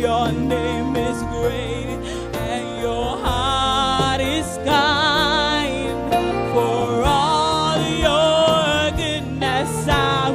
your name is great and your heart is kind. For all your goodness, I